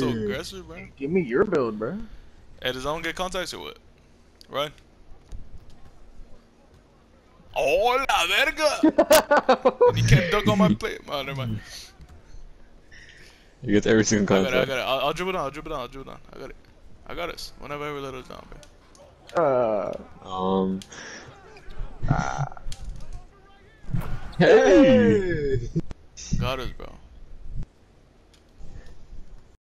so aggressive, bro. Give me your build, bro. Hey, does zone get contacts or what? Right? Oh, la verga! and he can't dunk on my plate. Oh, never mind. You get every single I got it, I got it. I'll, I'll dribble down, I'll dribble down, I'll dribble down. I got it. I got us. Whenever I ever let us down, bro. Uh, Um. ah. Hey! Got us, bro.